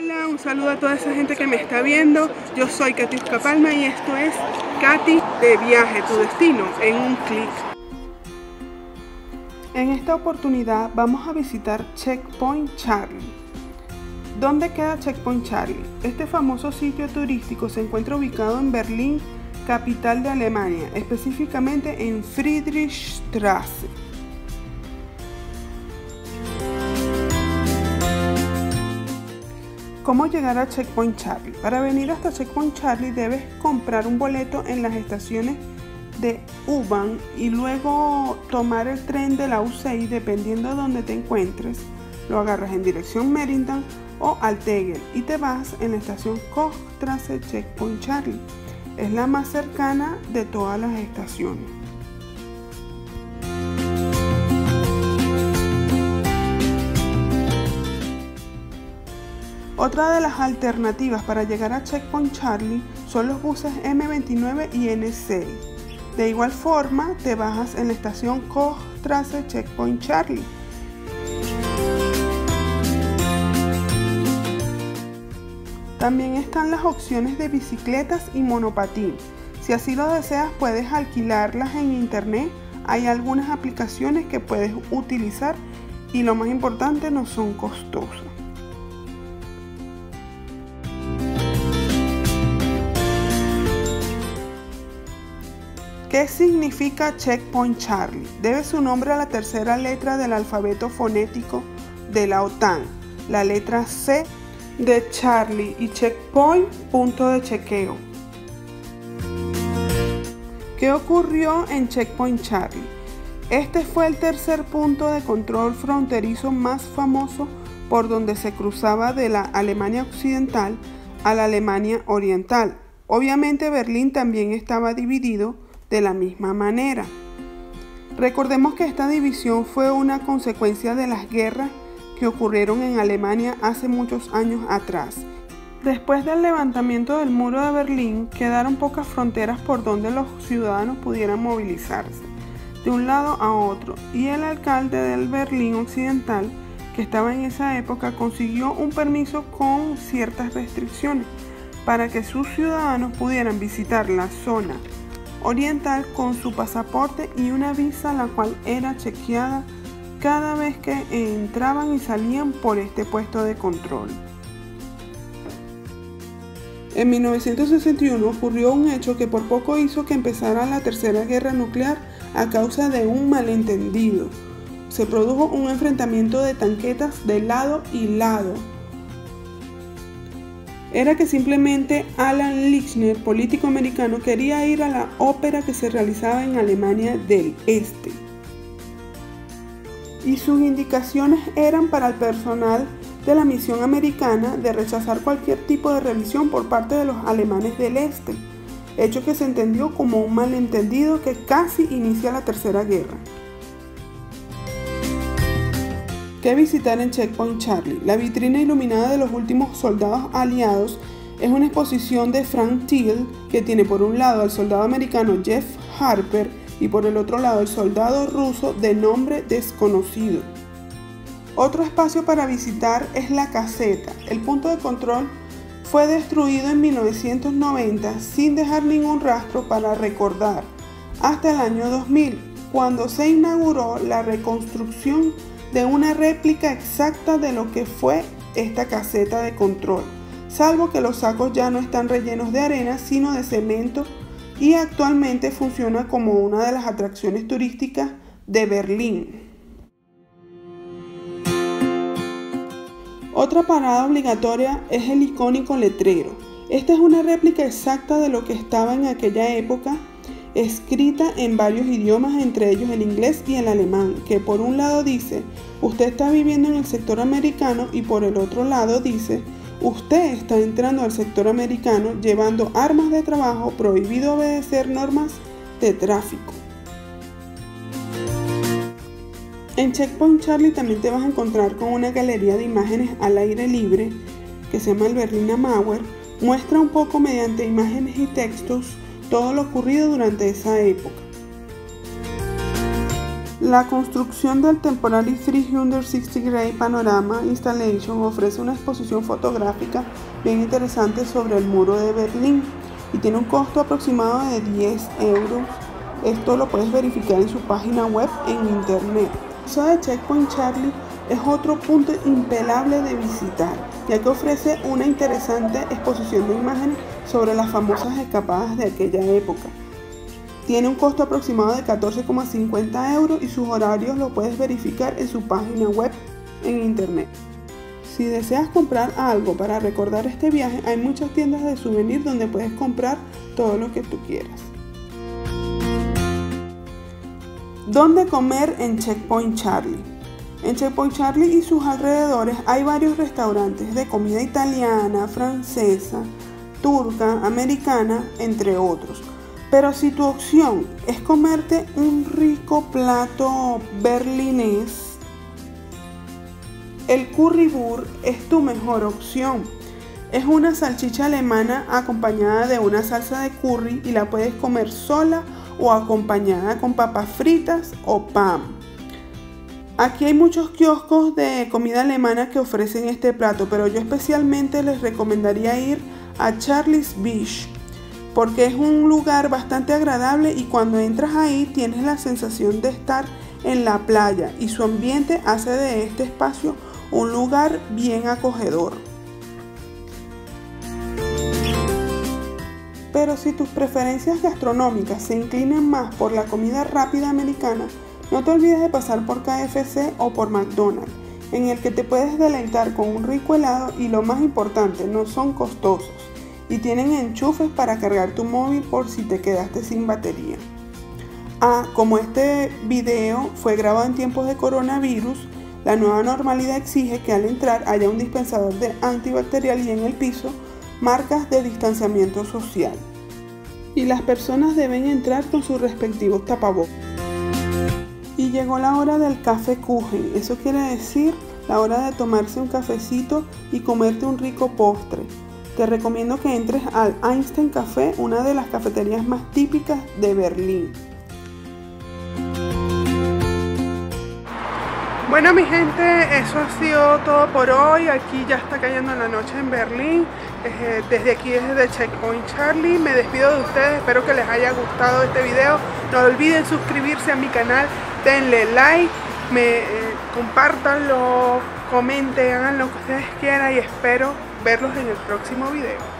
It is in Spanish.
Hola, un saludo a toda esa gente que me está viendo. Yo soy Katiuska Palma y esto es Katy de Viaje, tu destino en un clic. En esta oportunidad vamos a visitar Checkpoint Charlie. ¿Dónde queda Checkpoint Charlie? Este famoso sitio turístico se encuentra ubicado en Berlín, capital de Alemania, específicamente en Friedrichstraße. ¿Cómo llegar a Checkpoint Charlie? Para venir hasta Checkpoint Charlie debes comprar un boleto en las estaciones de U-Bahn y luego tomar el tren de la U6 dependiendo de donde te encuentres. Lo agarras en dirección Merindon o Altegel y te vas en la estación Kochstrasse Checkpoint Charlie. Es la más cercana de todas las estaciones. Otra de las alternativas para llegar a Checkpoint Charlie son los buses M29 y N6. De igual forma, te bajas en la estación Kochstrasse Checkpoint Charlie. También están las opciones de bicicletas y monopatín. Si así lo deseas, puedes alquilarlas en internet. Hay algunas aplicaciones que puedes utilizar y lo más importante, no son costosas. ¿Qué significa Checkpoint Charlie? Debe su nombre a la tercera letra del alfabeto fonético de la OTAN, la letra C de Charlie y Checkpoint, punto de chequeo. ¿Qué ocurrió en Checkpoint Charlie? Este fue el tercer punto de control fronterizo más famoso por donde se cruzaba de la Alemania Occidental a la Alemania Oriental. Obviamente Berlín también estaba dividido de la misma manera. Recordemos que esta división fue una consecuencia de las guerras que ocurrieron en Alemania hace muchos años atrás. Después del levantamiento del muro de Berlín, quedaron pocas fronteras por donde los ciudadanos pudieran movilizarse de un lado a otro, y el alcalde del Berlín Occidental, que estaba en esa época, consiguió un permiso con ciertas restricciones para que sus ciudadanos pudieran visitar la zona oriental con su pasaporte y una visa la cual era chequeada cada vez que entraban y salían por este puesto de control. En 1961 ocurrió un hecho que por poco hizo que empezara la tercera guerra nuclear a causa de un malentendido. Se produjo un enfrentamiento de tanquetas de lado y lado, era que simplemente Alan Lichner, político americano, quería ir a la ópera que se realizaba en Alemania del Este. Y sus indicaciones eran para el personal de la misión americana de rechazar cualquier tipo de revisión por parte de los alemanes del Este, hecho que se entendió como un malentendido que casi inicia la Tercera Guerra. ¿Qué visitar en Checkpoint Charlie? La vitrina iluminada de los últimos soldados aliados es una exposición de Frank Thiel que tiene por un lado al soldado americano Jeff Harper y por el otro lado el soldado ruso de nombre desconocido. Otro espacio para visitar es la caseta. El punto de control fue destruido en 1990 sin dejar ningún rastro para recordar hasta el año 2000, cuando se inauguró la reconstrucción de una réplica exacta de lo que fue esta caseta de control, salvo que los sacos ya no están rellenos de arena, sino de cemento y actualmente funciona como una de las atracciones turísticas de Berlín. Otra parada obligatoria es el icónico letrero. Esta es una réplica exacta de lo que estaba en aquella época escrita en varios idiomas, entre ellos el inglés y el alemán, que por un lado dice, usted está viviendo en el sector americano y por el otro lado dice, usted está entrando al sector americano llevando armas de trabajo, prohibido obedecer normas de tráfico. En Checkpoint Charlie también te vas a encontrar con una galería de imágenes al aire libre que se llama el Berliner Mauer. Muestra un poco mediante imágenes y textos todo lo ocurrido durante esa época. La construcción del Temporary 360 Grade Panorama Installation ofrece una exposición fotográfica bien interesante sobre el muro de Berlín y tiene un costo aproximado de 10 euros. Esto lo puedes verificar en su página web en internet. El de Checkpoint Charlie es otro punto impelable de visitar, ya que ofrece una interesante exposición de imágenes sobre las famosas escapadas de aquella época. Tiene un costo aproximado de 14,50 euros y sus horarios lo puedes verificar en su página web en internet. Si deseas comprar algo para recordar este viaje, hay muchas tiendas de souvenir donde puedes comprar todo lo que tú quieras. ¿Dónde comer en Checkpoint Charlie? En Checkpoint Charlie y sus alrededores hay varios restaurantes de comida italiana, francesa, turca, americana, entre otros. Pero si tu opción es comerte un rico plato berlinés, el currywurst es tu mejor opción. Es una salchicha alemana acompañada de una salsa de curry y la puedes comer sola o acompañada con papas fritas o pan. Aquí hay muchos kioscos de comida alemana que ofrecen este plato, pero yo especialmente les recomendaría ir a Charlie's Beach porque es un lugar bastante agradable y cuando entras ahí tienes la sensación de estar en la playa y su ambiente hace de este espacio un lugar bien acogedor. Pero si tus preferencias gastronómicas se inclinan más por la comida rápida americana, no te olvides de pasar por KFC o por McDonald's, en el que te puedes deleitar con un rico helado y lo más importante, no son costosos y tienen enchufes para cargar tu móvil por si te quedaste sin batería. Ah, como este video fue grabado en tiempos de coronavirus, la nueva normalidad exige que al entrar haya un dispensador de antibacterial y en el piso marcas de distanciamiento social. Y las personas deben entrar con sus respectivos tapabocas. Llegó la hora del café Kuchen, eso quiere decir la hora de tomarse un cafecito y comerte un rico postre te recomiendo que entres al Einstein Café, una de las cafeterías más típicas de Berlín. Bueno mi gente, eso ha sido todo por hoy. Aquí ya está cayendo la noche en Berlín. Desde aquí, desde Checkpoint Charlie, me despido de ustedes. Espero que les haya gustado este video. No olviden suscribirse a mi canal, denle like, me, eh, compartanlo, comenten, hagan lo que ustedes quieran y espero verlos en el próximo video.